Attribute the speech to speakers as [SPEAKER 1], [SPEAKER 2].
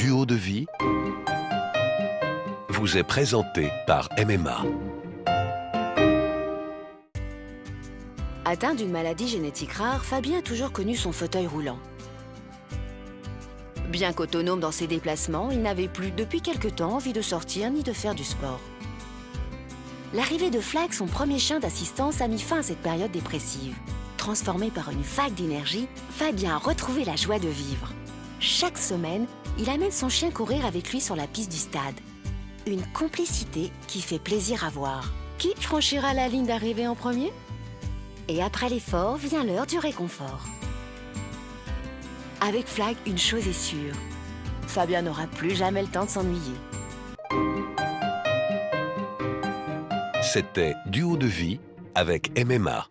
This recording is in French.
[SPEAKER 1] vie vous est présenté par MMA.
[SPEAKER 2] Atteint d'une maladie génétique rare, Fabien a toujours connu son fauteuil roulant. Bien qu'autonome dans ses déplacements, il n'avait plus depuis quelque temps envie de sortir ni de faire du sport. L'arrivée de Flag, son premier chien d'assistance, a mis fin à cette période dépressive. Transformé par une vague d'énergie, Fabien a retrouvé la joie de vivre. Chaque semaine, il amène son chien courir avec lui sur la piste du stade. Une complicité qui fait plaisir à voir. Qui franchira la ligne d'arrivée en premier? Et après l'effort vient l'heure du réconfort. Avec Flag, une chose est sûre. Fabien n'aura plus jamais le temps de s'ennuyer.
[SPEAKER 1] C'était Duo de vie avec MMA.